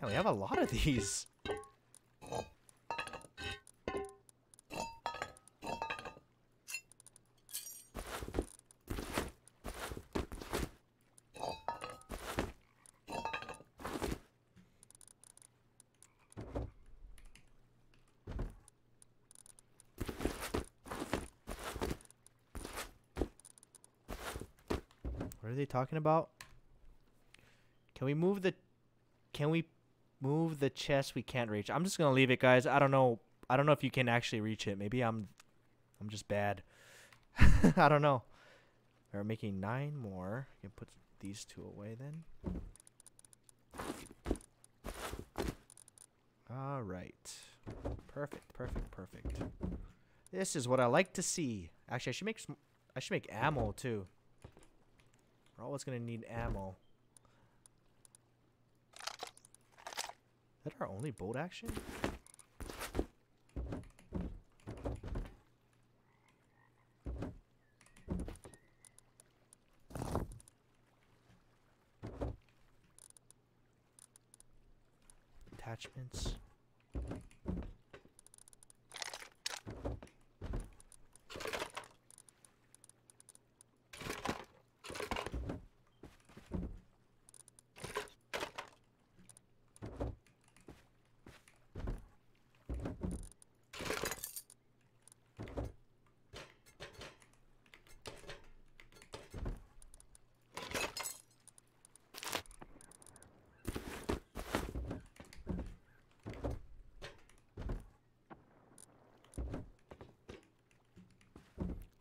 Damn, we have a lot of these. What are they talking about? Can we move the can we move the chest we can't reach? I'm just gonna leave it guys. I don't know I don't know if you can actually reach it. Maybe I'm I'm just bad. I don't know. We're making nine more. You can put these two away then. Alright. Perfect, perfect, perfect. This is what I like to see. Actually I should make some I should make ammo too. We're always gonna need ammo. That our only bolt action? Attachments.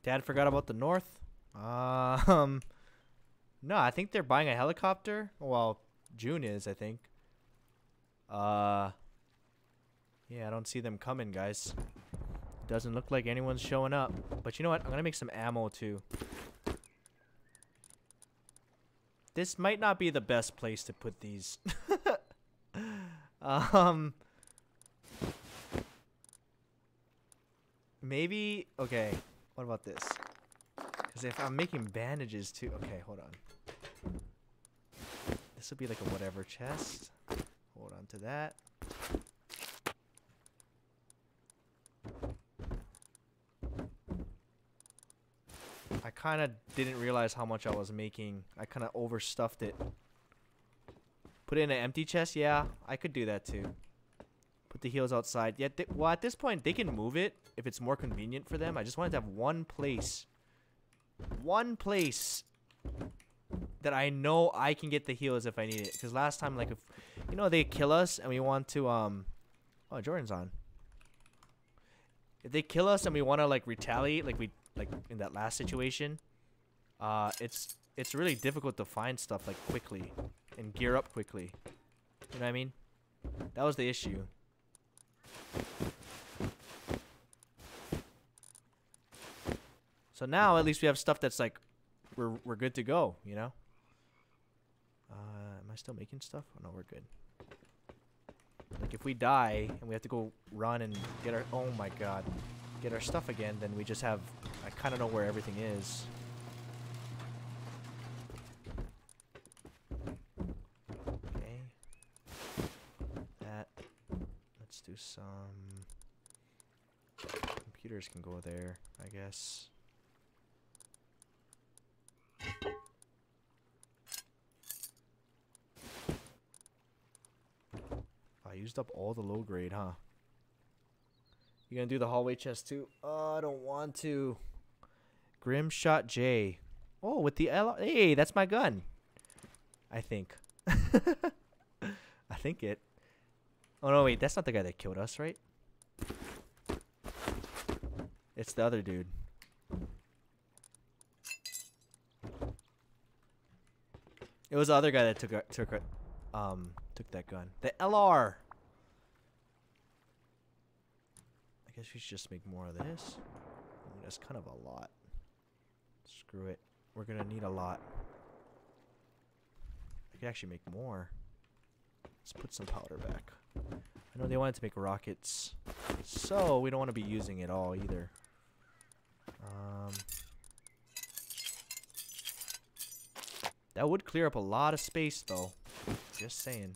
Dad forgot about the north. Um, no, I think they're buying a helicopter. Well, June is, I think. Uh, yeah, I don't see them coming, guys. Doesn't look like anyone's showing up. But you know what? I'm gonna make some ammo too. This might not be the best place to put these. um, maybe okay. What about this? Because if I'm making bandages too... Okay, hold on. This would be like a whatever chest. Hold on to that. I kind of didn't realize how much I was making. I kind of overstuffed it. Put it in an empty chest? Yeah, I could do that too. The heals outside. Yeah, well, at this point, they can move it if it's more convenient for them. I just wanted to have one place. One place that I know I can get the heals if I need it. Because last time, like, if, you know, they kill us and we want to, um... Oh, Jordan's on. If they kill us and we want to, like, retaliate, like we, like, in that last situation, uh, it's, it's really difficult to find stuff, like, quickly. And gear up quickly. You know what I mean? That was the issue. So now at least we have stuff that's like we're we're good to go, you know? Uh am I still making stuff? Oh no, we're good. Like if we die and we have to go run and get our oh my god. Get our stuff again, then we just have I kinda know where everything is. Okay. That let's do some computers can go there, I guess. I used up all the low grade, huh? You gonna do the hallway chest too? Oh, I don't want to. Grim Shot J. Oh, with the L. Hey, that's my gun. I think. I think it. Oh no, wait, that's not the guy that killed us, right? It's the other dude. It was the other guy that took took um took that gun. The LR. I guess we should just make more of this. I mean, that's kind of a lot. Screw it. We're gonna need a lot. I could actually make more. Let's put some powder back. I know they wanted to make rockets, so we don't want to be using it all either. Um, that would clear up a lot of space, though. Just saying.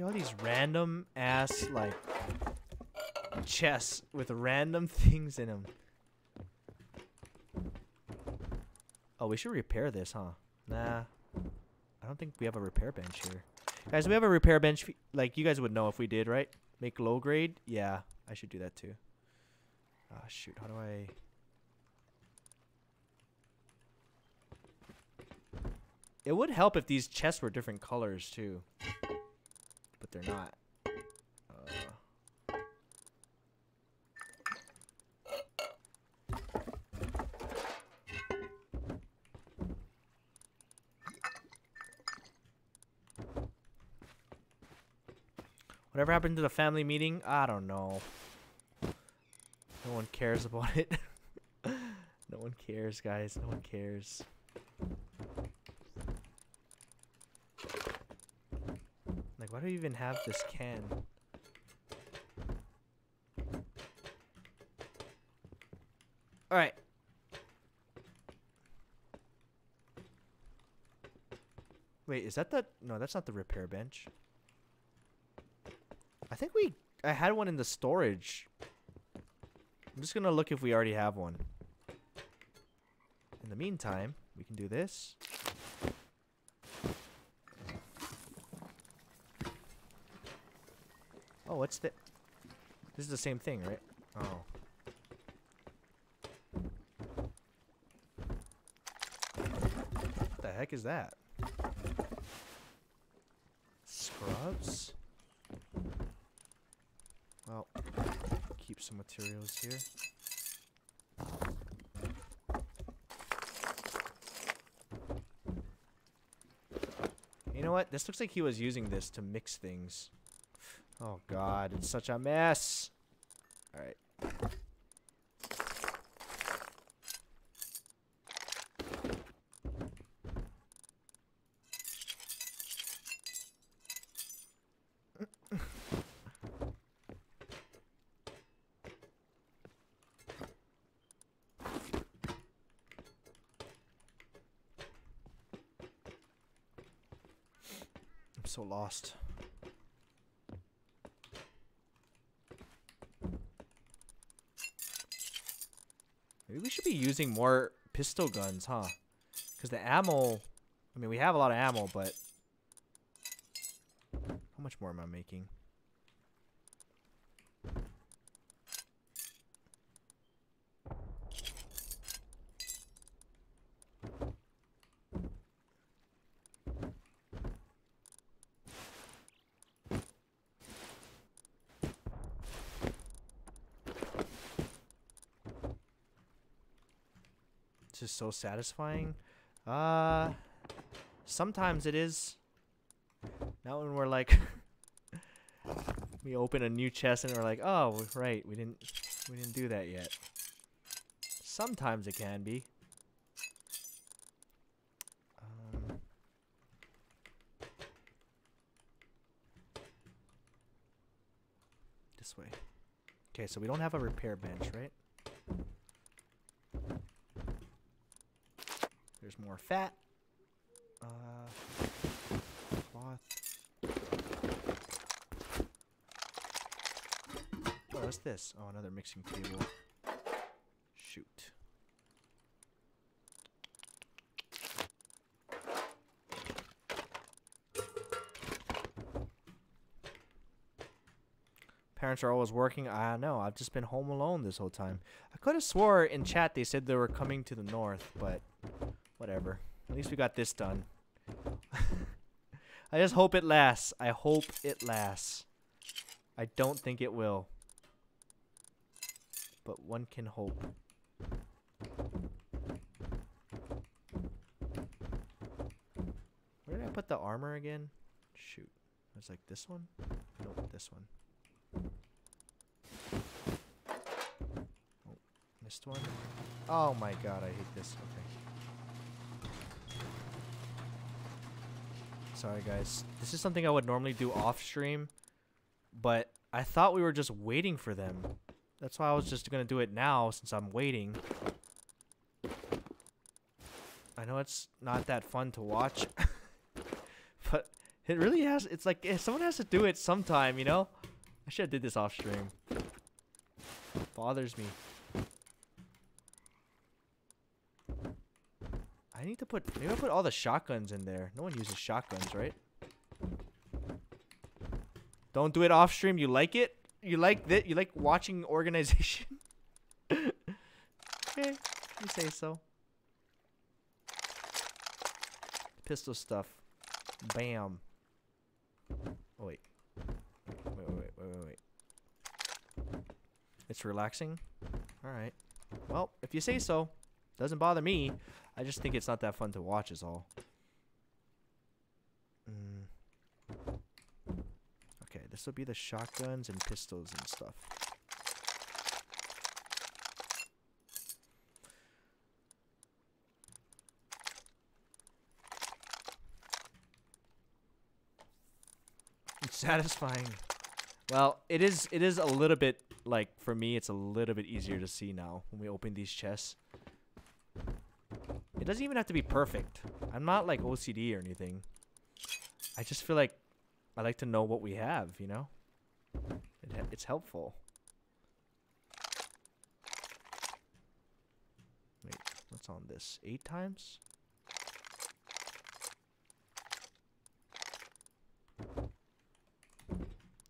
Look at all these random ass like chests with random things in them. Oh, we should repair this, huh? Nah. I don't think we have a repair bench here. Guys, we have a repair bench. Like, you guys would know if we did, right? Make low grade? Yeah, I should do that too. Ah, oh, shoot. How do I... It would help if these chests were different colors too. But they're not. Whatever happened to the family meeting? I don't know. No one cares about it. no one cares, guys. No one cares. Like, why do you even have this can? Alright. Wait, is that the... No, that's not the repair bench. I think we... I had one in the storage. I'm just gonna look if we already have one. In the meantime, we can do this. Oh, what's the... This is the same thing, right? Oh. What the heck is that? Scrubs? Well, keep some materials here. You know what? This looks like he was using this to mix things. Oh god, it's such a mess. Alright. so lost. Maybe we should be using more pistol guns, huh? Because the ammo... I mean, we have a lot of ammo, but... How much more am I making? just so satisfying. Uh, sometimes it is. Not when we're like, we open a new chest and we're like, oh, right, we didn't, we didn't do that yet. Sometimes it can be. Um, this way. Okay, so we don't have a repair bench, right? There's more fat. Uh, cloth. Oh, what's this? Oh, another mixing table. Shoot. Parents are always working. I know. I've just been home alone this whole time. I could have swore in chat they said they were coming to the north, but Whatever. At least we got this done. I just hope it lasts. I hope it lasts. I don't think it will. But one can hope. Where did I put the armor again? Shoot. It's like this one? Nope, this one. Oh, missed one. Oh my god, I hate this. Okay. Sorry, guys. This is something I would normally do off stream, but I thought we were just waiting for them. That's why I was just going to do it now since I'm waiting. I know it's not that fun to watch, but It really has. It's like eh, someone has to do it sometime, you know. I should have did this off stream. It bothers me. Need to put maybe I put all the shotguns in there. No one uses shotguns, right? Don't do it off stream. You like it? You like that? You like watching organization? okay, you say so. Pistol stuff. Bam. Oh wait. Wait, wait, wait, wait, wait. It's relaxing. All right. Well, if you say so, doesn't bother me. I just think it's not that fun to watch. Is all. Mm. Okay, this will be the shotguns and pistols and stuff. It's satisfying. Well, it is it is a little bit like for me it's a little bit easier to see now when we open these chests. It doesn't even have to be perfect. I'm not like OCD or anything. I just feel like I like to know what we have, you know? It it's helpful. Wait, what's on this? Eight times?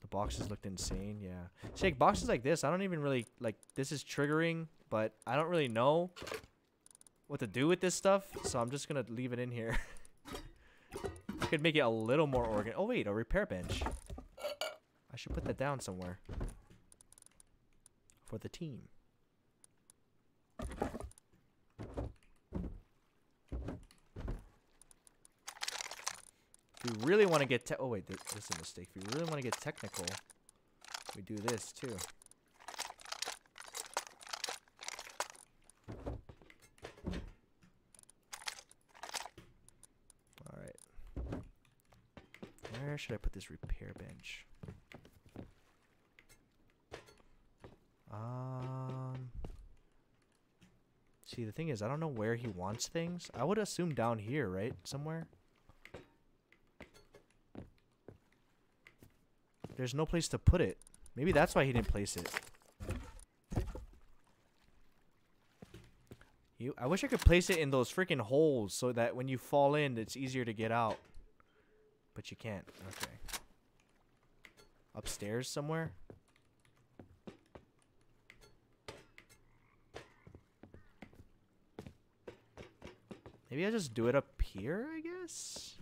The boxes looked insane, yeah. Shake, boxes like this, I don't even really, like, this is triggering, but I don't really know what to do with this stuff, so I'm just gonna leave it in here. Could make it a little more organ. Oh wait, a repair bench. I should put that down somewhere for the team. If we really want to get oh wait, th this is a mistake. If we really want to get technical, we do this too. Where should I put this repair bench? Um. See, the thing is, I don't know where he wants things. I would assume down here, right? Somewhere. There's no place to put it. Maybe that's why he didn't place it. You, I wish I could place it in those freaking holes so that when you fall in, it's easier to get out. But you can't. Okay. Upstairs somewhere? Maybe I just do it up here, I guess?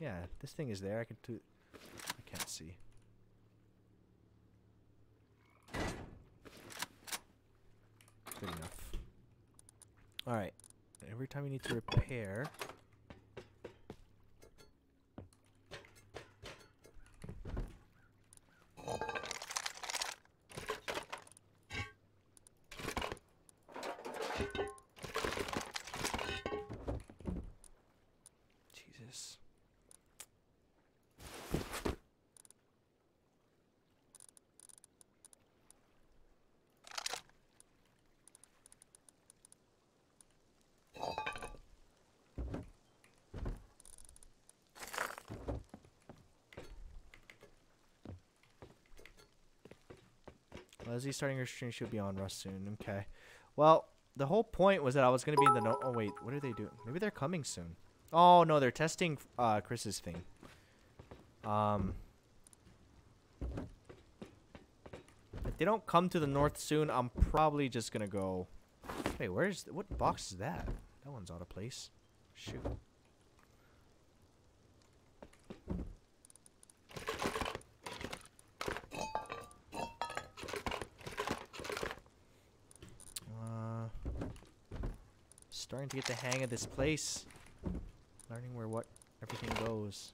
Yeah, this thing is there. I can do... I can't see. Good enough. Alright. Every time you need to repair... Leslie starting her stream She'll be on Rust soon. Okay. Well, the whole point was that I was going to be in the no- Oh, wait. What are they doing? Maybe they're coming soon. Oh, no. They're testing uh, Chris's thing. Um... If they don't come to the north soon, I'm probably just going to go... Wait, where's... What box is that? That one's out of place. Shoot. Starting to get the hang of this place. Learning where what everything goes.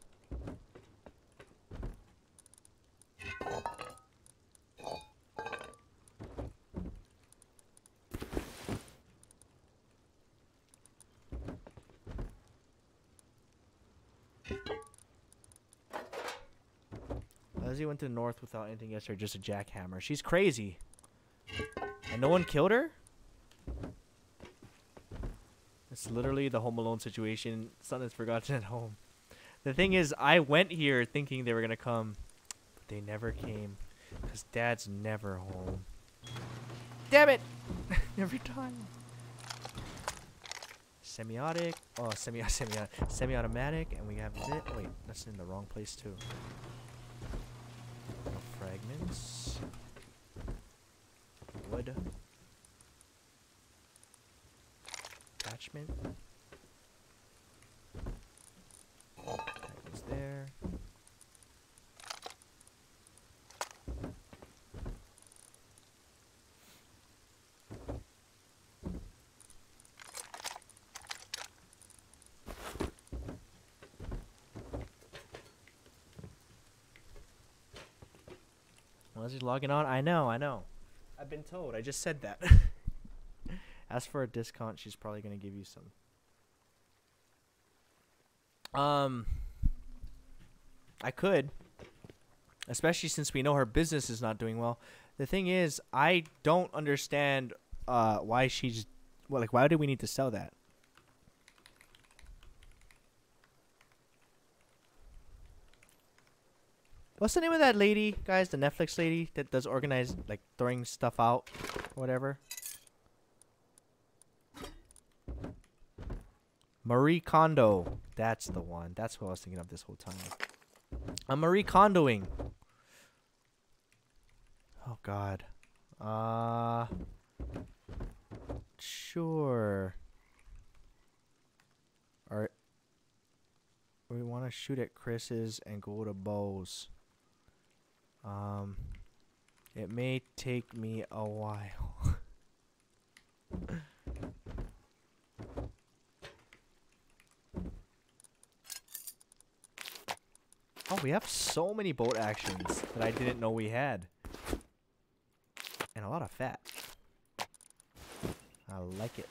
Leslie went to the north without anything yesterday, just a jackhammer. She's crazy. And no one killed her? It's literally the Home Alone situation. Son is forgotten at home. The thing is, I went here thinking they were gonna come, but they never came, cause Dad's never home. Damn it! Every time. Semiotic. Oh, semi semi semi-automatic, and we have this. Wait, that's in the wrong place too. Fragments. Wood. Attachment. That goes there. Was he logging on? I know, I know. I've been told. I just said that. Ask for a discount. She's probably gonna give you some. Um, I could, especially since we know her business is not doing well. The thing is, I don't understand uh why she's well, like why do we need to sell that? What's the name of that lady, guys? The Netflix lady that does organize like throwing stuff out, or whatever. Marie Kondo. That's the one. That's what I was thinking of this whole time. I'm Marie Kondoing. Oh God. Uh. Sure. Alright. We want to shoot at Chris's and go to Bo's. Um. It may take me a while. Oh, we have so many bolt actions that I didn't know we had. And a lot of fat. I like it.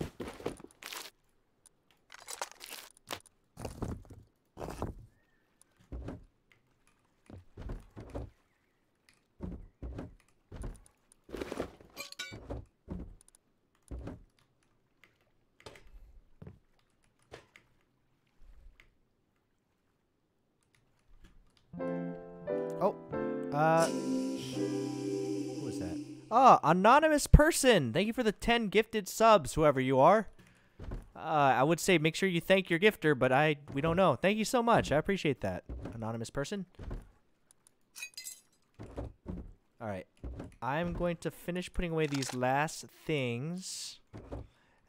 Anonymous person. Thank you for the 10 gifted subs, whoever you are. Uh, I would say make sure you thank your gifter, but I we don't know. Thank you so much. I appreciate that, anonymous person. All right, I'm going to finish putting away these last things,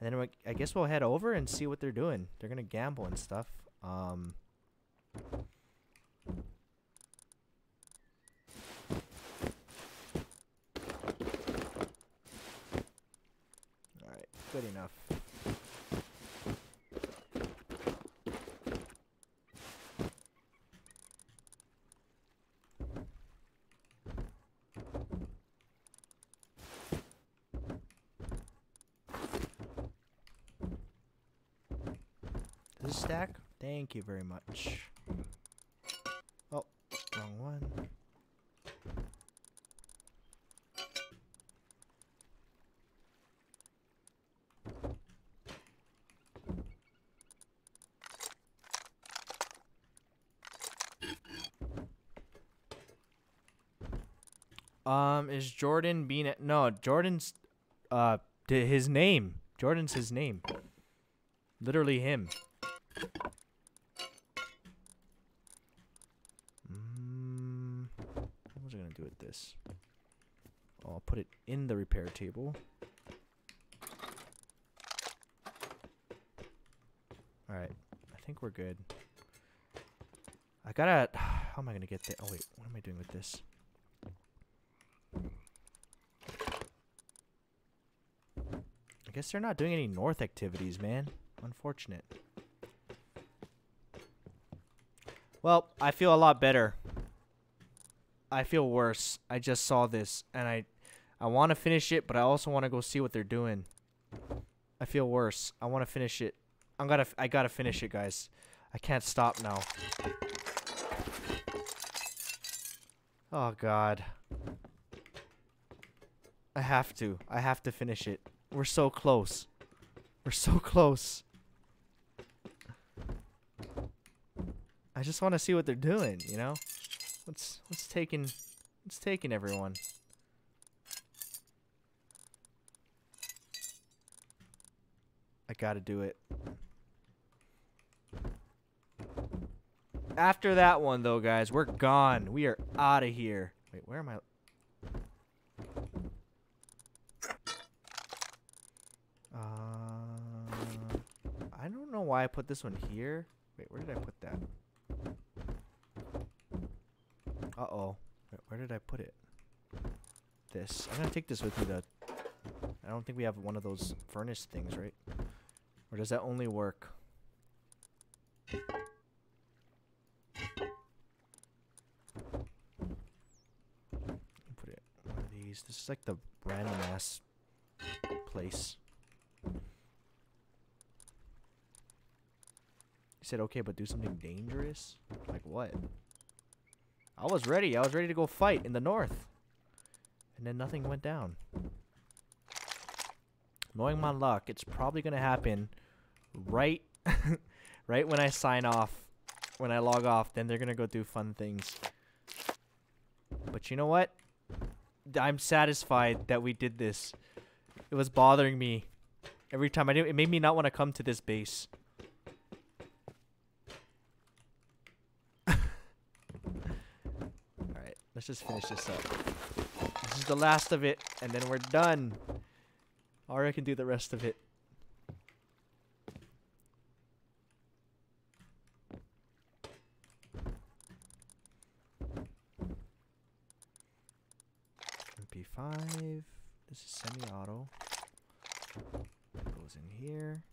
and then I guess we'll head over and see what they're doing. They're gonna gamble and stuff. Um. Alright, good enough. Does This stack? Thank you very much. Oh, wrong one. Is Jordan being no Jordan's uh his name. Jordan's his name. Literally him. Mm, what was I gonna do with this? Oh, I'll put it in the repair table. All right, I think we're good. I gotta. How am I gonna get there? Oh wait, what am I doing with this? Guess they're not doing any north activities, man. Unfortunate. Well, I feel a lot better. I feel worse. I just saw this and I I want to finish it, but I also want to go see what they're doing. I feel worse. I want to finish it. I'm gonna I got to finish it, guys. I can't stop now. Oh god. I have to. I have to finish it. We're so close. We're so close. I just want to see what they're doing, you know? What's what's taking what's taking everyone? I got to do it. After that one though, guys, we're gone. We are out of here. Wait, where am I? Uh, I don't know why I put this one here. Wait, where did I put that? Uh-oh. Where did I put it? This. I'm gonna take this with me to... I don't think we have one of those furnace things, right? Or does that only work? Put it one of these. This is like the random ass place. Said okay, but do something dangerous? Like what? I was ready. I was ready to go fight in the north. And then nothing went down. Knowing my luck, it's probably going to happen right right when I sign off. When I log off, then they're going to go do fun things. But you know what? I'm satisfied that we did this. It was bothering me every time I did. It made me not want to come to this base. Let's just finish this up. This is the last of it, and then we're done. Or I can do the rest of it. MP5. This is semi-auto. Goes in here.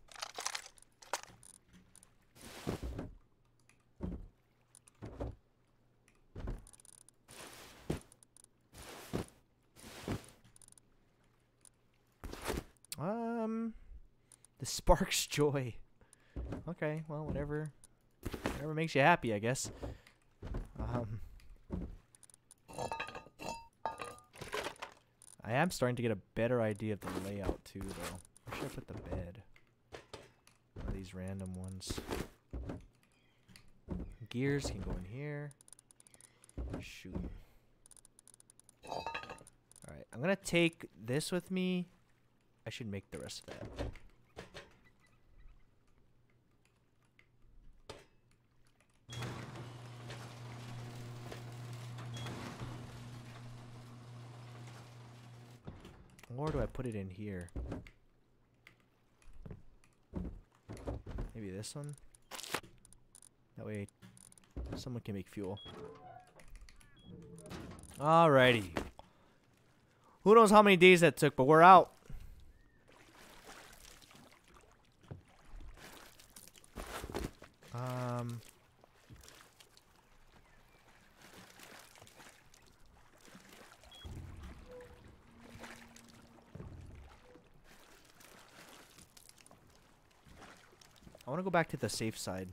Um, the sparks joy. Okay, well, whatever, whatever makes you happy, I guess. Um, I am starting to get a better idea of the layout too, though. Where should I put the bed? These random ones. Gears can go in here. Shoot. Alright, I'm gonna take this with me I should make the rest of that. Or do I put it in here? Maybe this one? That way someone can make fuel. Alrighty. Who knows how many days that took, but we're out. Back to the safe side.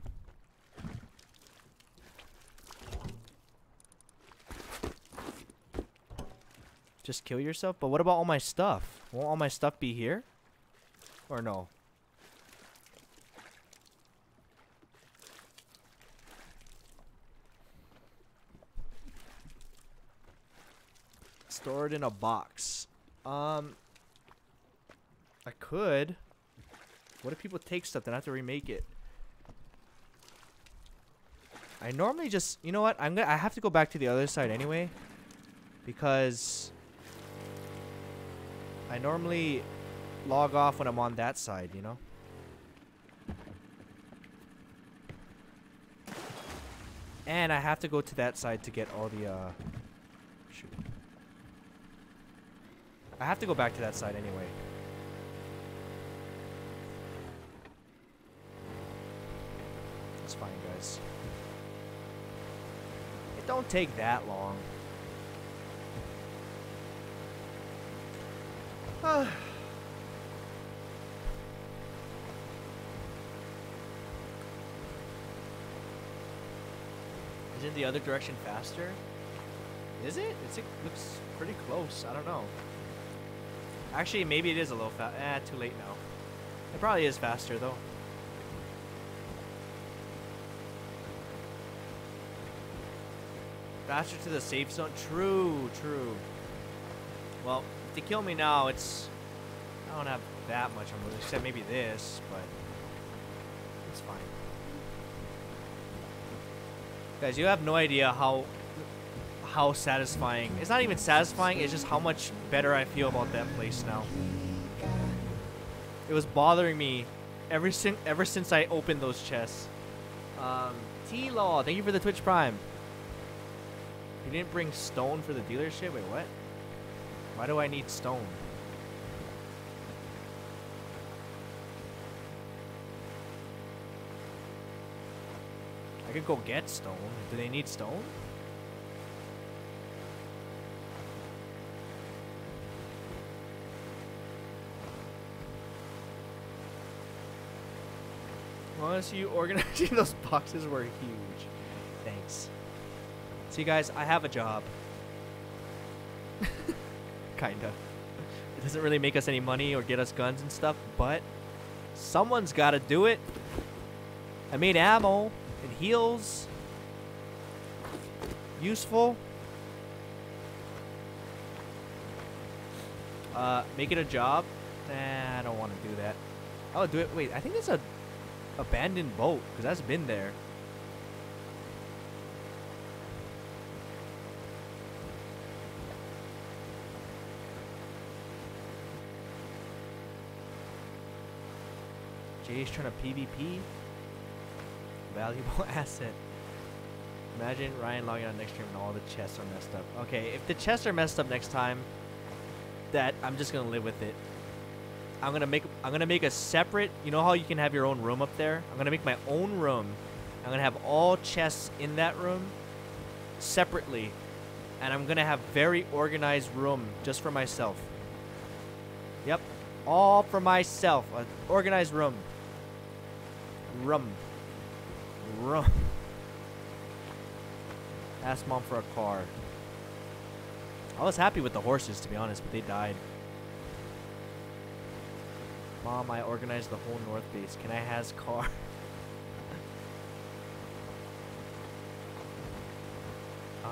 Just kill yourself? But what about all my stuff? Won't all my stuff be here? Or no? Stored in a box. Um, I could. What if people take stuff then I have to remake it? I normally just, you know what? I'm gonna. I have to go back to the other side anyway, because I normally log off when I'm on that side. You know. And I have to go to that side to get all the uh, I have to go back to that side anyway. That's fine, guys. Don't take that long. Is it the other direction faster? Is it? It's, it looks pretty close. I don't know. Actually, maybe it is a little fast. Eh, too late now. It probably is faster, though. Faster to the safe zone. True, true. Well, if they kill me now, it's... I don't have that much on movement, except maybe this, but... It's fine. Guys, you have no idea how how satisfying. It's not even satisfying, it's just how much better I feel about that place now. It was bothering me ever since ever since I opened those chests. Um, T-Law, thank you for the Twitch Prime. You didn't bring stone for the dealership? Wait, what? Why do I need stone? I could go get stone. Do they need stone? Honestly, you organizing those boxes were huge. Thanks. See, guys, I have a job. Kinda. It doesn't really make us any money or get us guns and stuff, but someone's got to do it. I made ammo and heals. Useful. Uh, make it a job? Nah, I don't want to do that. I'll do it. Wait, I think there's a abandoned boat because that's been there. Jay's trying to PvP. Valuable asset. Imagine Ryan logging on next stream and all the chests are messed up. Okay, if the chests are messed up next time, that I'm just gonna live with it. I'm gonna make I'm gonna make a separate. You know how you can have your own room up there? I'm gonna make my own room. I'm gonna have all chests in that room separately, and I'm gonna have very organized room just for myself. Yep, all for myself. An organized room. Rum. Rum. Ask mom for a car. I was happy with the horses, to be honest, but they died. Mom, I organized the whole north base. Can I has car? um,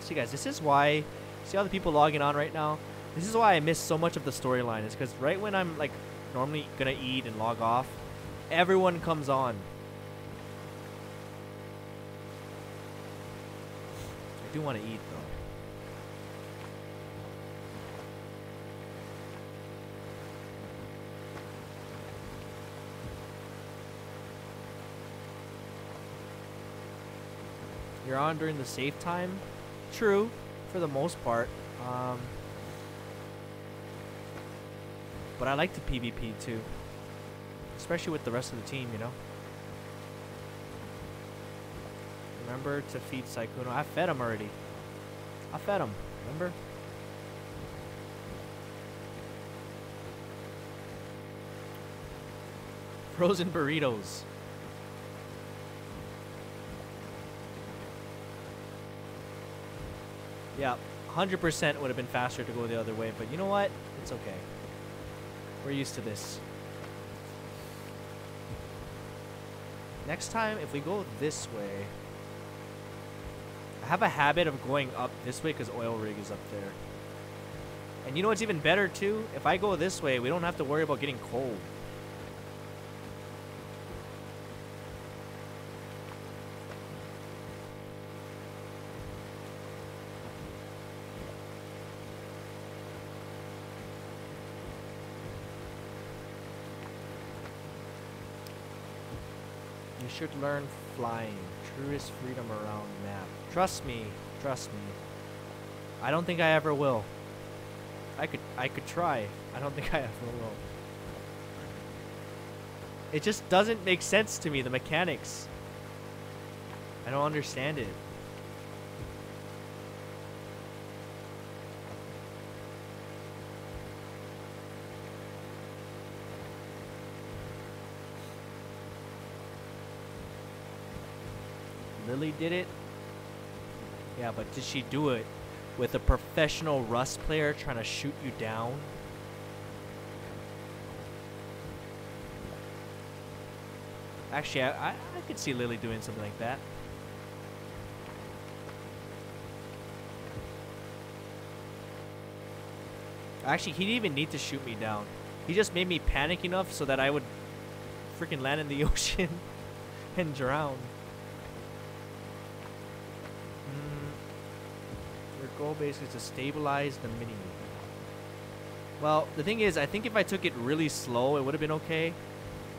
see, guys, this is why. See all the people logging on right now? This is why I miss so much of the storyline. Is because right when I'm like normally gonna eat and log off, everyone comes on. I do want to eat though. You're on during the safe time? True, for the most part. Um, but I like to PvP too. Especially with the rest of the team, you know? Remember to feed Saikuno. I fed him already. I fed him, remember? Frozen burritos. Yeah, 100% would have been faster to go the other way, but you know what? It's okay. We're used to this. Next time, if we go this way... I have a habit of going up this way because oil rig is up there. And you know what's even better, too? If I go this way, we don't have to worry about getting cold. Should learn flying. Truest freedom around map. Trust me. Trust me. I don't think I ever will. I could I could try. I don't think I ever will. It just doesn't make sense to me, the mechanics. I don't understand it. Lily did it? Yeah, but did she do it with a professional Rust player trying to shoot you down? Actually, I, I, I could see Lily doing something like that. Actually, he didn't even need to shoot me down. He just made me panic enough so that I would freaking land in the ocean and drown. Goal basically is to stabilize the mini. Well, the thing is, I think if I took it really slow, it would have been okay.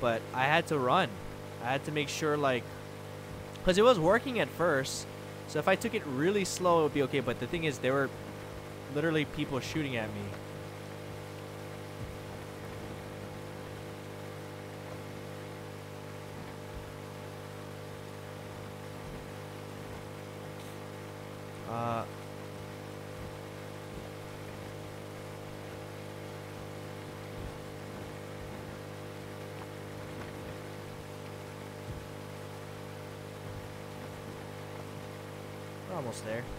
But I had to run. I had to make sure, like, because it was working at first. So if I took it really slow, it would be okay. But the thing is, there were literally people shooting at me. Almost there.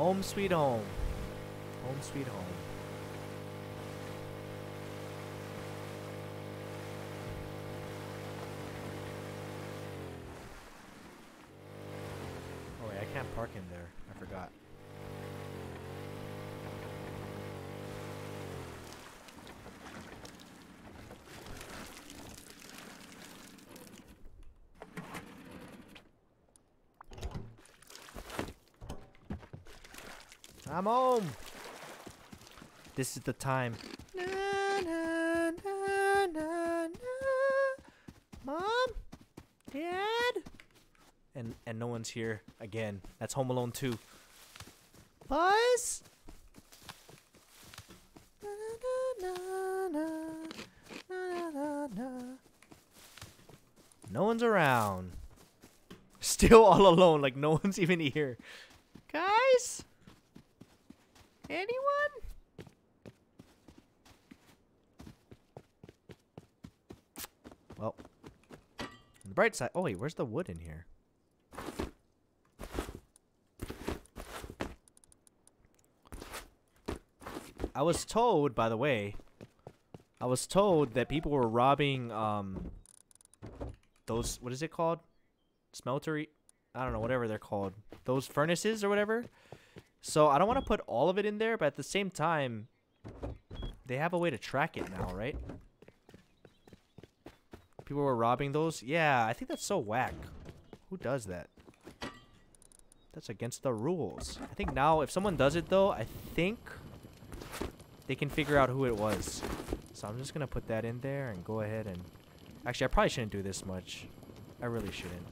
Home sweet home. Home sweet home. Oh wait, I can't park in there. I forgot. I'm home. This is the time. Na, na, na. Mom? Dad? And and no one's here again. That's Home Alone 2. Buzz? No one's around. Still all alone, like no one's even here. Guys? Anyone? Well, on the bright side. Oh wait, where's the wood in here? I was told, by the way, I was told that people were robbing um those what is it called? Smeltery I don't know, whatever they're called. Those furnaces or whatever. So I don't want to put all of it in there, but at the same time, they have a way to track it now, right? People were robbing those? Yeah, I think that's so whack. Who does that? That's against the rules. I think now, if someone does it though, I think they can figure out who it was. So I'm just going to put that in there and go ahead and... Actually, I probably shouldn't do this much. I really shouldn't.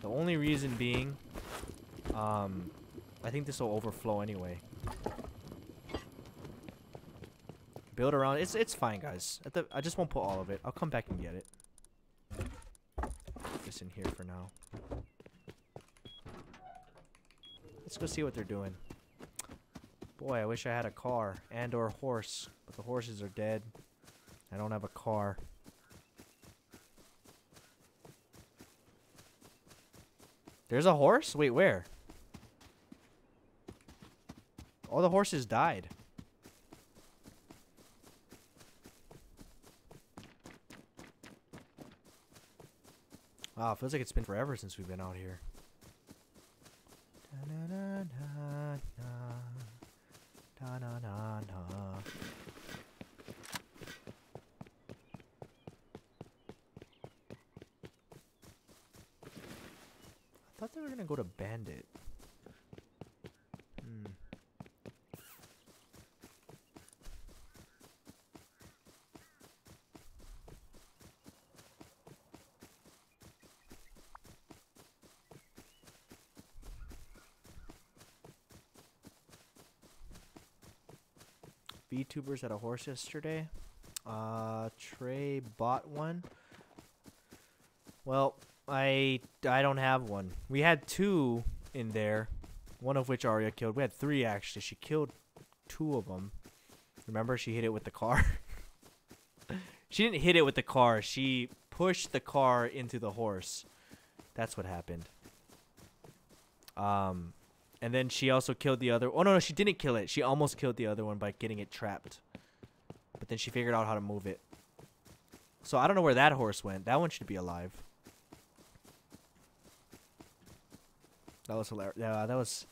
The only reason being, um, I think this will overflow anyway. Build around. It's it's fine, guys. The, I just won't put all of it. I'll come back and get it. This in here for now. Let's go see what they're doing. Boy, I wish I had a car and or horse, but the horses are dead. I don't have a car. There's a horse? Wait, where? All the horses died. Wow, it feels like it's been forever since we've been out here. I thought they were gonna go to Bandit. Hmm. VTubers had a horse yesterday. Uh, Trey bought one. Well, I I don't have one. We had two in there, one of which Arya killed. We had three actually. She killed two of them. Remember, she hit it with the car. she didn't hit it with the car. She pushed the car into the horse. That's what happened. Um, and then she also killed the other. Oh no, no, she didn't kill it. She almost killed the other one by getting it trapped. But then she figured out how to move it. So I don't know where that horse went. That one should be alive. That was hilarious. Yeah, that was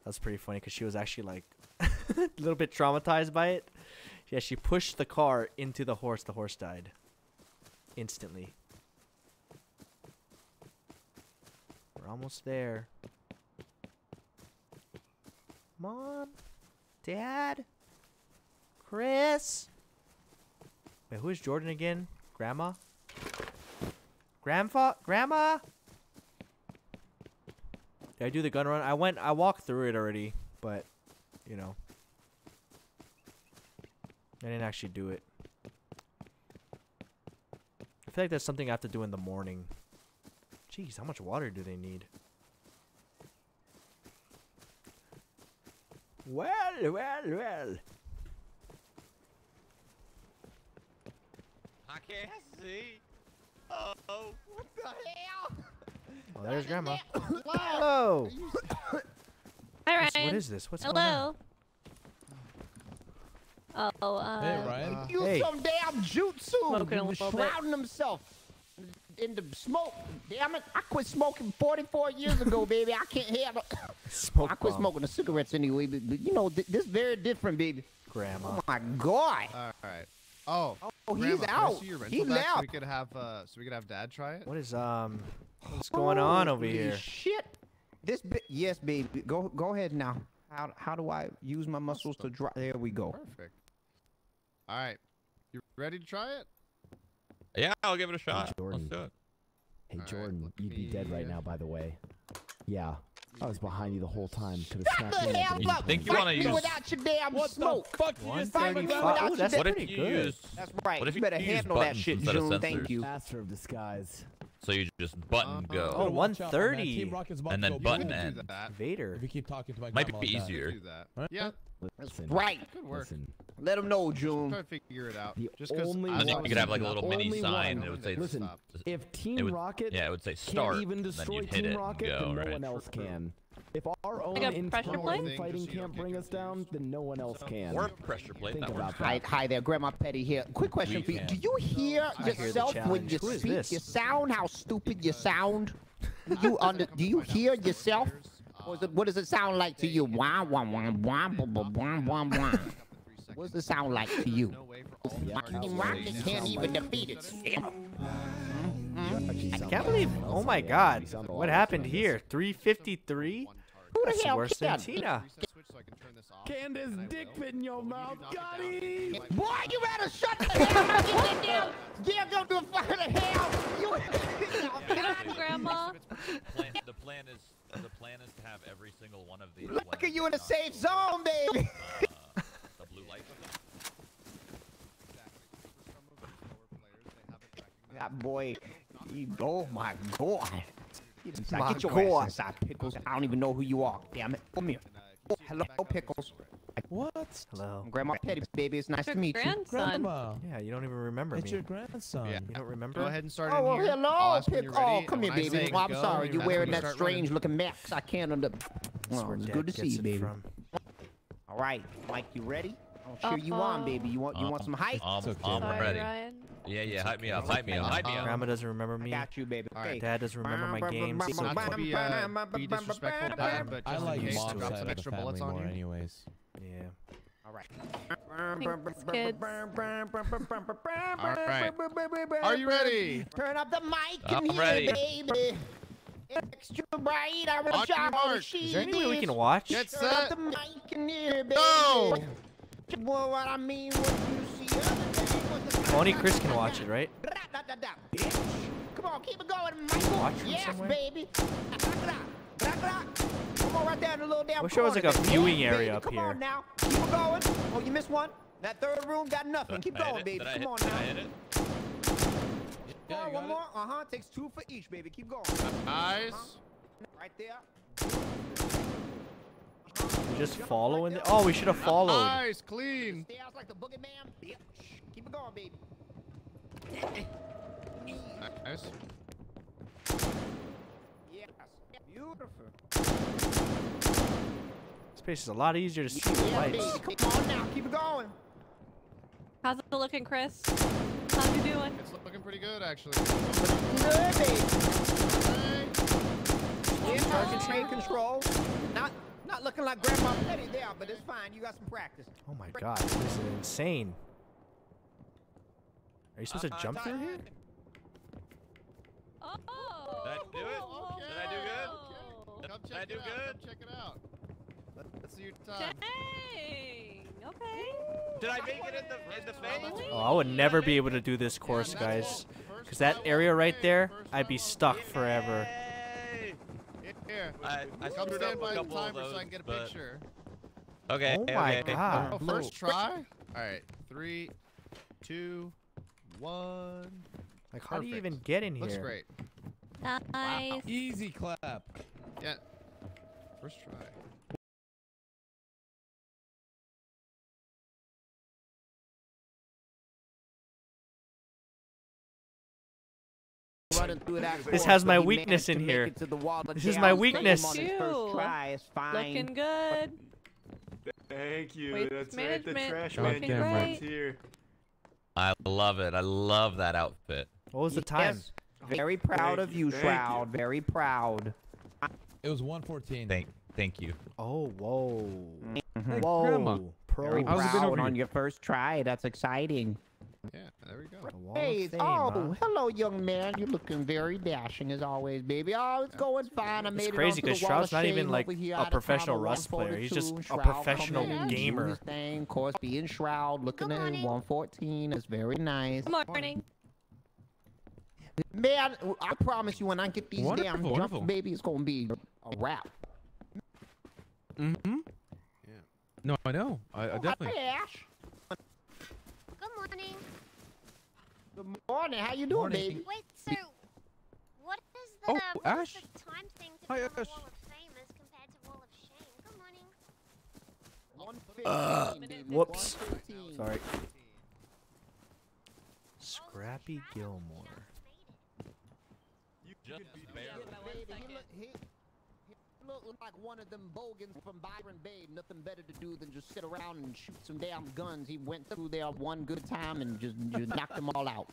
that was pretty funny because she was actually like a little bit traumatized by it. Yeah, she pushed the car into the horse. The horse died instantly. We're almost there. Mom, Dad, Chris. Wait, who is Jordan again? Grandma? Grandfa? Grandma? Did I do the gun run? I went, I walked through it already, but, you know. I didn't actually do it. I feel like that's something I have to do in the morning. Jeez, how much water do they need? Well, well, well. I can't see. Oh, what the hell? Oh, there's Grandma. Hello. Hi, What's- Ryan. what is this? What's going on? Hello. Oh, uh, Hey, Ryan. Uh, Use Hey. some damn jutsu. Smoking a little bit. shrouding himself in the smoke. Damn it! I quit smoking 44 years ago, baby. I can't handle. Smoke I quit bomb. smoking the cigarettes anyway, but, but you know th- this very different, baby. Grandma. Oh my god! All right. Oh, Oh, he's Grandma, can I out. see your He So we left. could have uh, so we could have Dad try it. What is um what's going on over here? Shit. This bi- yes, baby. Go go ahead now. How how do I use my muscles to drop? There we go. Perfect. All right. You ready to try it? Yeah, I'll give it a shot. Let's do it. Hey Alright, Jordan, look you'd be dead right now, by the way. Yeah, I was behind you the whole time. Could have Shut snapped the you in hell at You up! think you wanna me use- without your damn smoke? fuck One Fight me thirty-five. without your that's damn- What if you good. use? That's right. What if you you better handle that shit, June. Thank you. Master of disguise. So you just button Uh, go. Oh, Watch out, 130. Team Rocket's about And to then go button boom end. could do that. Vader. If you keep talking to my Might be grandma like easier. That. Right? Yeah, Listen, Right. could work. listen. Let them know, June. Try June. to figure it out. The Just only I think one- you could have like a little mini only sign. one- It would say. Listen, stop. if Team It would- Rocket Yeah, it would say can't start. even destroy Team it Rocket, and go, then no right? one else can. If our own like internal fighting can't bring us down, then no one else can. Pressure plate. Think about that. Hi, hi there, Grandma Petty here. Quick question for you. Do you hear yourself when you speak? You sound how stupid you sound. you under? Do you hear yourself? What does it sound like to you? Wah, wah, wah, wah, wah, wah, wah. What does it sound like to you? Fucking can't even defeat it. Mm-hmm. I can't believe, oh my god, what happened here? 353? Who the That's hell worse than? Tina. Candace dick fit in your mouth. Got him! Boy, you better shut the hell up. Get that damn, damn, go to fucking hell. You, Good, Grandma. The plan is the plan is to have every single one of these. look at you in a safe zone, baby. uh, the blue light comes That boy, you, oh my god. Get inside. My Get your God. ass inside, Pickles. I don't even know who you are. Damn it. Come here. Oh, hello, Pickles. What? Hello. I'm Grandma Petty, baby. It's nice Your to meet you. grandson. Grandma. Yeah, you don't even remember It's me. your grandson. Yeah. You don't remember? Go ahead and start Oh, in well, here. hello, I'll ask when Pick. you're Oh, come here, baby. Well, oh, I'm go, sorry. You're wearing that strange-looking mask. I can't under. That's Well, it's good to see you, baby. All right, Mike, you ready? I'll cheer you on, baby. You want you want some hype? I'm, okay. I'm Sorry, ready. Ryan. Yeah, yeah. Hype me up. Hype me up. Hype me up. Grandma doesn't remember I me. got you, baby. All right. Dad doesn't remember my games. Not to be, uh, be disrespectful, Dad, but I like in case, mom's drop some extra bullets on you. anyways. Yeah. All right. Thanks, kids. All right. Are you ready? Turn up the mic I'm in here, ready. baby. Extra bright. I will On your the mark. Is there any way we can watch? Get Turn up set. the mic in here, baby. Go. Boy, what I mean, what you see other day was the- Only Chris can watch it, right? Come on, keep it going, Michael. watch yes, somewhere? baby. Come on, right there in the little damn Wish there was, like, a viewing area baby, up Come here. on now. Keep it going. Oh, you missed one? That third room got nothing. Keep Did I going, baby. Come on now. I hit it? Come on, one more. Uh huh. Takes two for each, baby. Keep going. Nice. Right there. We just follow in the. Oh, we should have followed. Nice, clean. Stairs like the boogeyman. Bitch. Keep it going, baby. Nice. Yes. Beautiful. This place is a lot easier to see with Yeah, baby. lights. Come on now. Keep it going. How's it looking, Chris? How's you doing? It's looking pretty good, actually. Good, baby. Hey. In target train control. Not not looking like Grandma Petty there, but it's fine. You got some practice. Oh my god, this is insane. Are you supposed to Uh, jump through here? Oh. Did I do it? Okay. Did I do good? Oh. Come Did check I do it out. good? Come check it out. Let- Let's see your time. Dang. Okay. Did I make it in the in the face? Oh, I would never be able to do this course, Yeah, guys. that's all. First Because that area right there, I'd be stuck okay. forever. Yay! Here. I, I Come screwed stand up by a the couple of timer those, so I can get a but- picture. Okay. Oh my okay. god. Oh, first try? Alright. Three, two, one. Like, how do you even get in here? Looks here? great. Nice. Easy clap. Yeah. First try. This has my weakness in here. it to the wall This is my weakness. on his Look at first you. try. It's fine. Looking good. Thank you. Waste That's right. The trash looking man great. here. I love it. I love that outfit. What was the time? Yes. Very proud of you, you, Shroud. Very proud. It was 114. Thank thank you. Oh, whoa. Mhm. Whoa. Pro. Very How's it been proud on your first try. That's exciting. Yeah, there we go. The wall of Hey, fame, oh, huh? hello, young man. You're looking very dashing as always, baby. Oh, it's going fine. I made It's crazy because Shroud's not even like a professional Rust Rust player. He's just a professional gamer. doing his thing. Of course, being Shroud, looking Good at morning. 114 is very nice. Good morning. Man, I promise you, when I get these damn Wonderful, jumps, wonderful. baby, it's gonna be a wrap. Mm-hmm. Yeah. No, I know. I, I Oh, definitely. Hi, Good morning. Good morning. How you doing, Morning. baby? Wait, so what is the, Oh, what is Ash. the time thing to Hi, be the Ash. Wall of Fame as compared to Wall of Shame? Good morning. 115, Uh, baby, whoops. Sorry. Scrappy Gilmore. Just barely. Baby, he look, he, he look like one of them bogans from Byron Bay. Nothing better to do than just sit around and shoot some damn guns. He went through there one good time and just, just knocked them all out.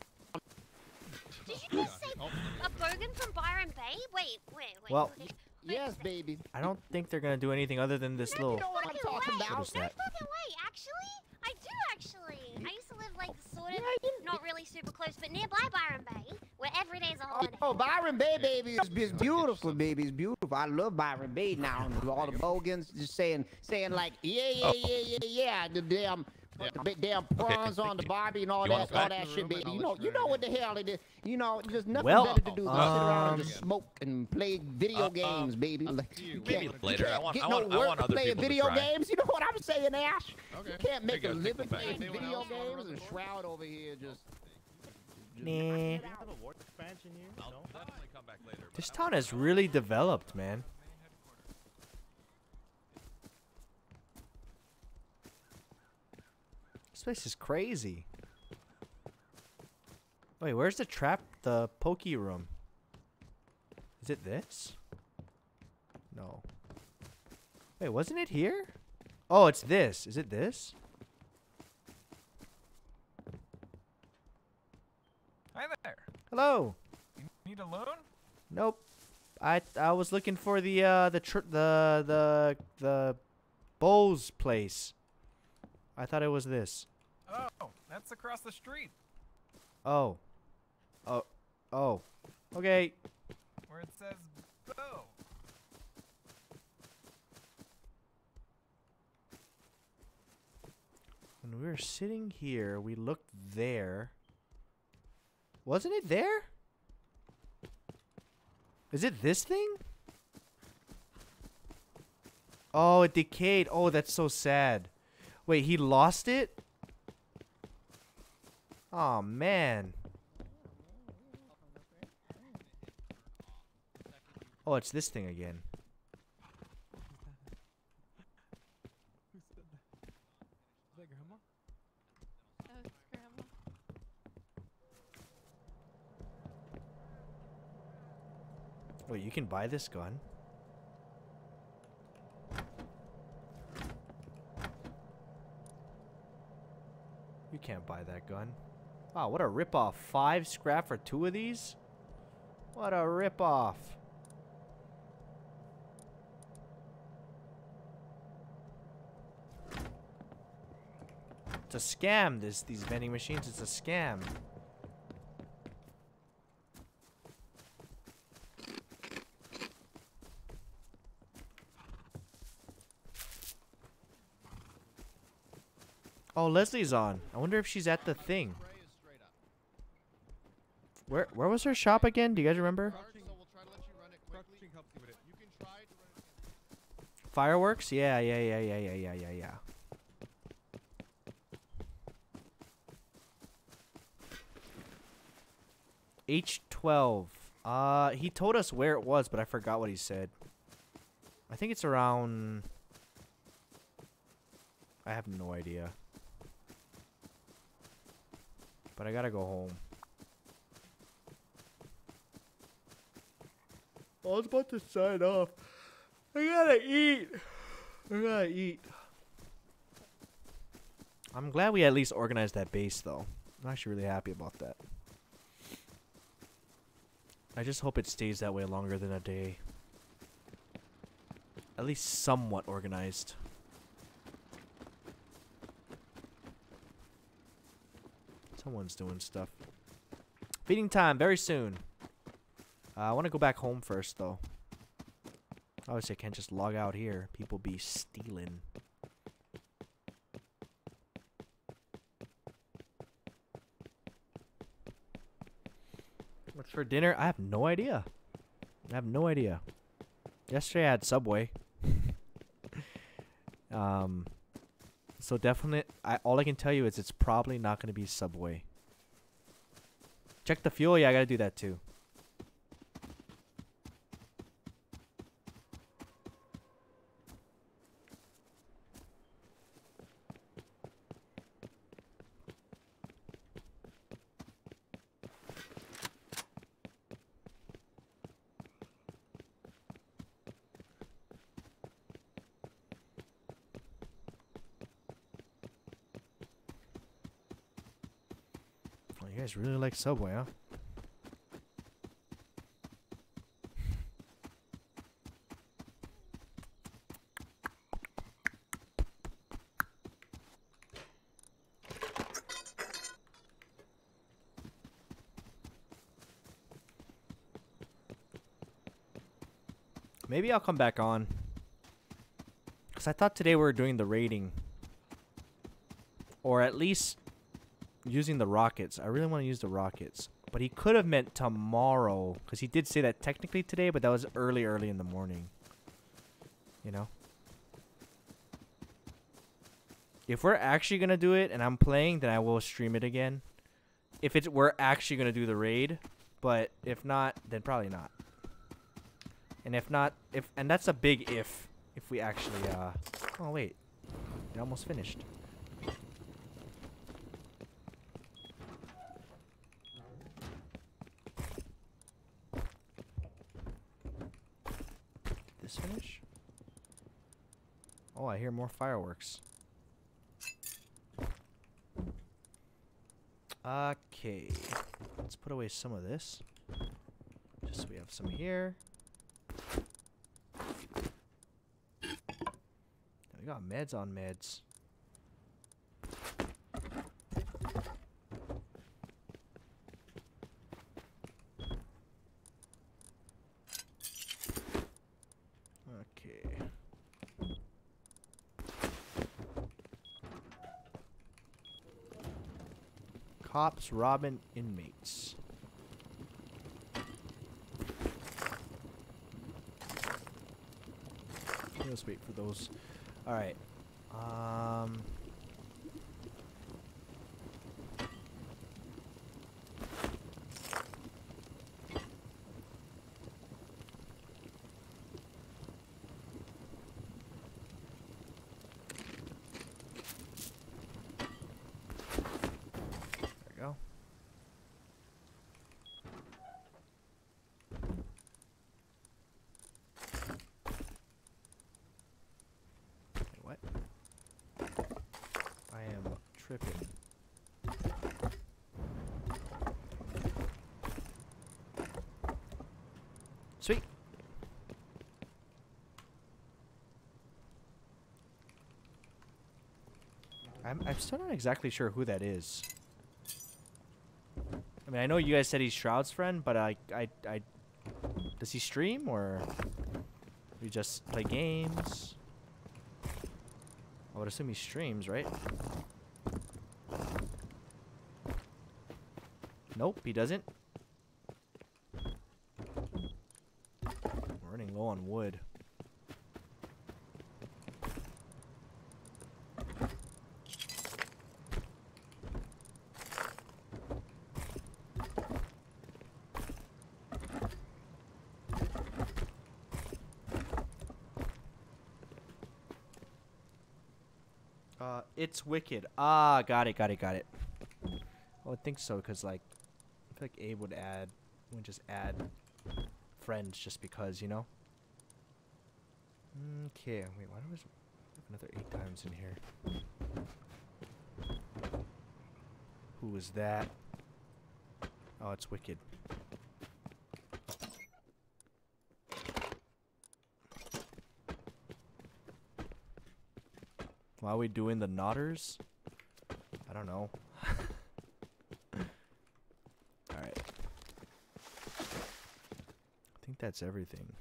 Did you just say a bogan from Byron Bay? Wait, wait, wait. Well- wait. Yes, baby. I don't think they're gonna do anything other than this You little. know what I'm Fucking talking way. about. No fucking way. Actually, I do actually. I used to live like sort of, Yeah, not really super close, but nearby Byron Bay, where every day is a oh, holiday. Oh, Byron Bay, baby, is, is beautiful, baby. It's beautiful. I love Byron Bay now. And all the bogans just saying, saying like, yeah, yeah, oh. yeah, yeah, yeah. The damn, Yeah. the big damn prawns on the Barbie and all You that, all that in the shit, baby. You know, you you know know what the hell it is. You know, there's nothing Well, better to do than sit around and um, just smoke and play video Uh, games, baby. Like, you. you Maybe can't- later. You I can't want- get I no want- I work want other playing people video try. games. You know what I'm saying, Ash? Okay. You can't make a you go, living take them back. playing video games and Shroud over here just. Nah. I'll definitely come back later. but This town has really developed, man. This place is crazy. Wait, where's the trap? The pokey room. Is it this? No. Wait, wasn't it here? Oh, it's this. Is it this? Hi there. Hello. You need a loan? Nope. I I was looking for the uh the tr- the the the Bose place. I thought it was this. Oh, that's across the street Oh. Oh. Oh. Okay. where it says Bo. When we were sitting here, we looked there. Wasn't it there? Is it this thing? Oh, it decayed. Oh, that's so sad. Wait, he lost it? Oh man. Oh, it's this thing again. Wait, you can buy this gun? You can't buy that gun. Wow, what a ripoff. Five scrap for two of these? What a ripoff. It's a scam, this these vending machines. It's a scam. Oh, Leslie's on. I wonder if she's at the thing. Where where was her shop again? Do you guys remember? Fireworks? Yeah, yeah, yeah, yeah, yeah, yeah, yeah, yeah. H12. Uh, he told us where it was, but I forgot what he said. I think it's around... I have no idea. But I gotta go home. I was about to sign off. I gotta eat. I gotta eat. I'm glad we at least organized that base, though. I'm actually really happy about that. I just hope it stays that way longer than a day. At least somewhat organized. Someone's doing stuff. Feeding time very soon. Uh, I want to go back home first, though. Obviously, I can't just log out here. People be stealing. What's for dinner? I have no idea. I have no idea. Yesterday I had Subway. um, so definite. I all I can tell you is it's probably not going to be Subway. Check the fuel. Yeah, I gotta do that too. You guys really like Subway, huh? Maybe I'll come back on. Because I thought today we were doing the rating. Or at least using the rockets. I really want to use the rockets. But he could have meant tomorrow. Because he did say that technically today, but that was early, early in the morning. You know? If we're actually going to do it and I'm playing, then I will stream it again. If it's we're actually going to do the raid. But if not, then probably not. And if not, if and that's a big if. If we actually, uh... Oh, wait. It almost finished. This finish? Oh, I hear more fireworks. Okay. Let's put away some of this. Just so we have some here. We got meds on meds. Okay. Cops robbing inmates. Let's wait for those. All right. Um. Tripping. Sweet. I'm still not exactly sure who that is. I mean, I know you guys said he's Shroud's friend, but I I I does he stream or we just play games? I would assume he streams, right? Nope, he doesn't. We're running low on wood. Uh, it's wicked. Ah, got it, got it, got it. I would think so, cause like, I feel like Abe would add, would just add friends just because, you know. Okay, wait, why do have another eight times in here? Who was that? Oh, it's wicked. Why are we doing the nodders? I don't know. Alright. I think that's everything.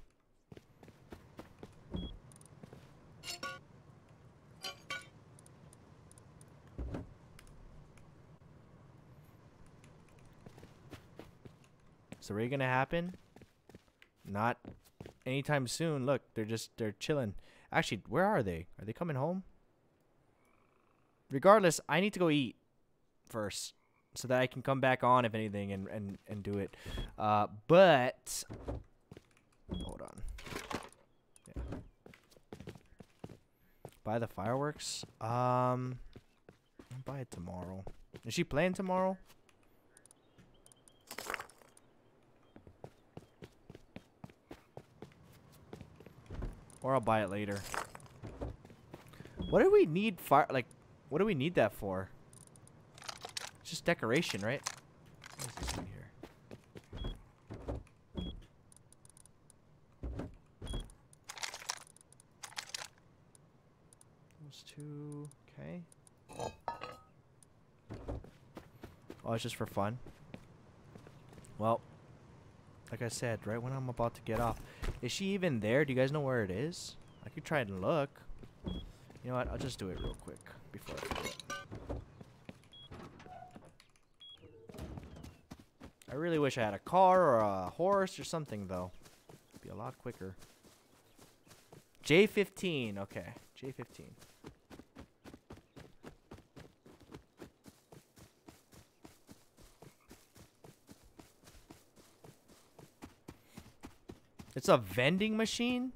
Is the raid gonna happen? Not anytime soon. Look, they're just they're chilling. Actually, where are they? Are they coming home? Regardless, I need to go eat first so that I can come back on if anything and and and do it. Uh, but hold on. Yeah. Buy the fireworks. Um, I'll buy it tomorrow. Is she playing tomorrow? Or I'll buy it later. What do we need fire like what do we need that for? It's just decoration, right? What is this in here? Those two, okay. Oh, it's just for fun. Well, like I said, right when I'm about to get off. Is she even there? Do you guys know where it is? I could try and look. You know what? I'll just do it real quick before I. I really wish I had a car or a horse or something, though. It'd Be a lot quicker. J15. Okay. J15. It's a vending machine?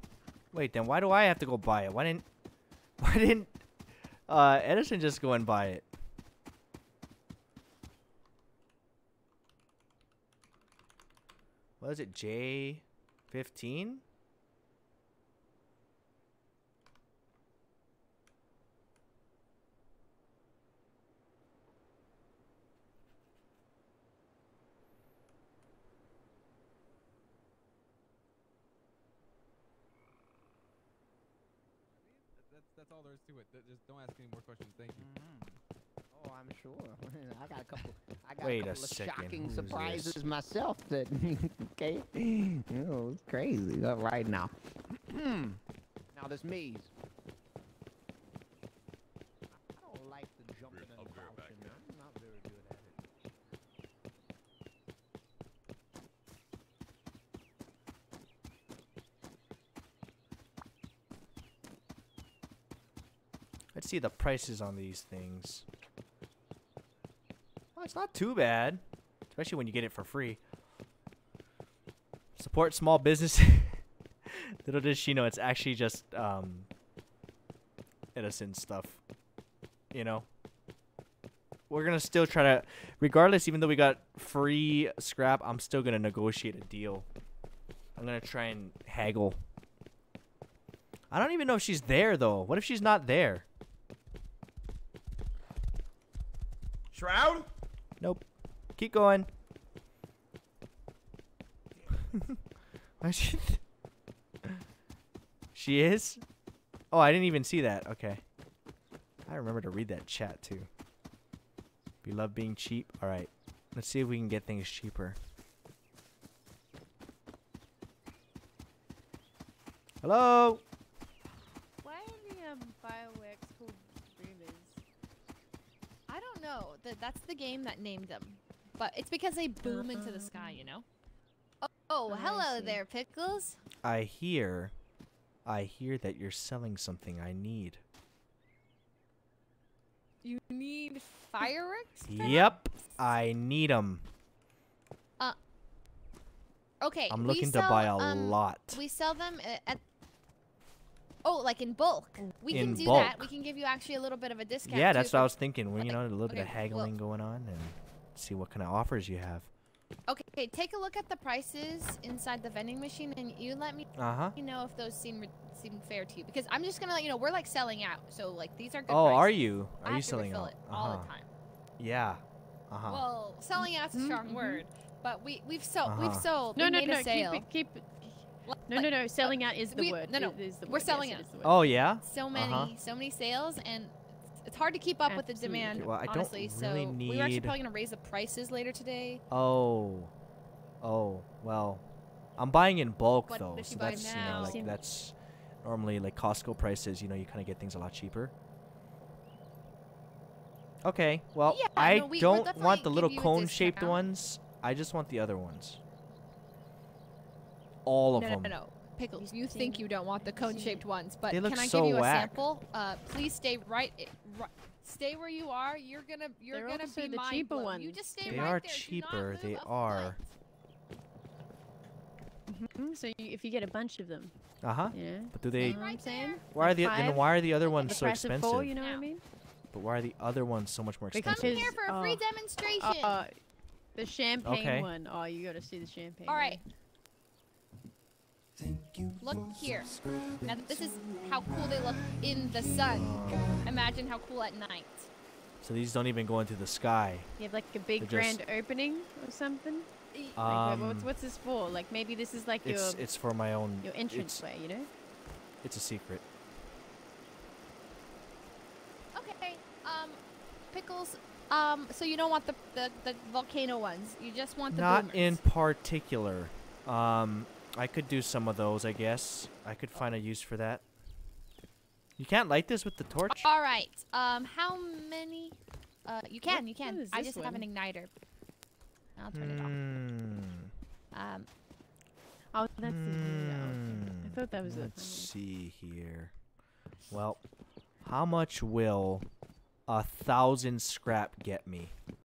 Wait, then why do I have to go buy it? Why didn't why didn't uh, Edison just go and buy it. What is it? J15? To it. Th- Just don't ask any more questions. Thank you. Oh, I'm sure. I got a couple. I got Wait a a couple of second, shocking who's surprises this? myself. That okay, you know, it's crazy uh, right now. now this maze. I don't like the jumping and I'll be right back, crouching. yeah. I'm not very good at it. Let's see the prices on these things. Oh, it's not too bad, especially when you get it for free. Support small business. Little does she know, it's actually just um, innocent stuff. You know, we're gonna still try to, regardless. Even though we got free scrap, I'm still gonna negotiate a deal. I'm gonna try and haggle. I don't even know if she's there though. What if she's not there? Shroud? Nope. Keep going. Why she? she is. Oh, I didn't even see that. Okay. I remember to read that chat too. We love being cheap. All right. Let's see if we can get things cheaper. Hello. Why are the um, fireworks called boomers? I don't know. That that's the game that named them, but it's because they boom into the sky. You know. Oh, oh hello there, pickles. I hear. I hear that you're selling something I need. You need fireworks? Yep. I need them. Okay. I'm we looking to buy a um, lot. We sell them at. Oh, like in bulk. We In can do that. We can give you actually a little bit of a discount. Yeah, that's for- what I was thinking. We, you know, a little bit of okay, well- haggling going on and see what kind of offers you have. Okay, take a look at the prices inside the vending machine, and you let me Uh huh. you know if those seem seem fair to you. Because I'm just gonna let you know we're like selling out. So like these are good. Oh, are prices. you? I Are you selling out? it all Uh-huh. the time. Yeah. Uh huh. Well, selling out's a strong Mhm, mhm. word, but we we've sold we've Uh-huh. sold. No, we no, no. sale. Keep. Keep it. Like- No, no, no. Selling out is the we- word. no, no, It is the we're word. selling yes, out. is the word. oh yeah. so many, Uh-huh. so many sales, and it's hard to keep up with the demand. Well, I don't honestly, so really we were actually probably gonna raise the prices later today. Oh. Oh well. I'm buying in bulk What though, if you so buy that's you know now? like that's normally like Costco prices. You know, you kind of get things a lot cheaper. Okay. Well, Yeah, I no, we- don't want the little cone-shaped ones. I just want the other ones. All of no, them. no, no, no. Pickles, you think you don't want the cone-shaped ones, but can I so give you a whack. sample? Uh, please stay right, right, stay where you are. You're gonna, you're They're gonna be the cheaper blown. You ones. just stay They right are there. Cheaper, they are. foot. Mhm, So you, if you get a bunch of them, Uh huh. Yeah. But do they? You know what I'm saying? Why are Like the then why are the other ones the so expensive? four, you know what I mean? But why are the other ones so much more Because- Come expensive? here for a free oh, demonstration. Uh, the champagne Okay. one. Oh, you got to see the champagne. All one. Right. Look here. Now this is how cool they look in the sun. Imagine how cool at night. So these don't even go into the sky. You have like a big They're just- grand opening or something. E- Like, Um, what's what's this for? Like maybe this is like it's your it's for my own. your it's, entrance way, you know? it's a secret. Okay. Um, pickles. Um, so you don't want the the, the volcano ones. You just want the Not boomers. in particular. Um, I could do some of those, I guess. I could find a use for that. You can't light this with the torch. All right. Um, how many? Uh, you can, you can. is I this just have an igniter. I'll turn it Hmm. off. Um, Oh, that's the yeah. I Hmm. thought that was the Let's see here. Well, how much will a thousand scrap get me?